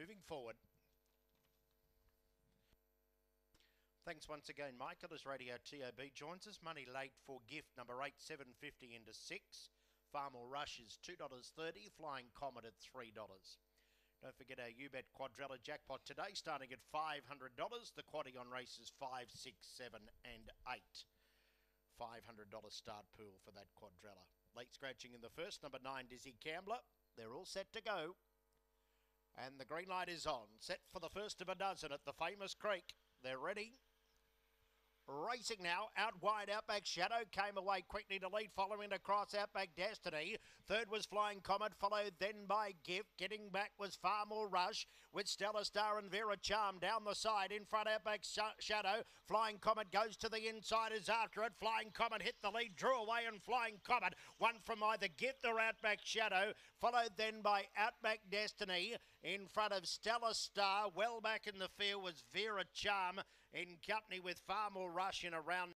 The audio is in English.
moving forward. Thanks once again, Michael, as Radio TAB joins us. Money late for gift number eight, seven fifty into six. Farmer Rush is two dollars thirty. Flying Comet at three dollars. Don't forget our UBET Quadrella jackpot today, starting at five hundred dollars. The quaddy on races five, six, seven, and eight. Five hundred dollar start pool for that Quadrella. Late scratching in the first, number nine, Dizzy Gambler. They're all set to go. And the green light is on. Set for the first of a dozen at the famous creek. They're ready. Racing now, out wide, Outback Shadow came away quickly to lead, following across Outback Destiny. Third was Flying Comet, followed then by Gift. Getting back was Far More Rush with Stella Star and Vera Charm down the side. In front, Outback Sh- Shadow. Flying Comet goes to the inside, is after it. Flying Comet hit the lead, drew away, and Flying Comet one from either Gift or Outback Shadow, followed then by Outback Destiny. In front of Stella Star, well back in the field was Vera Charm in company with Far More Rush in around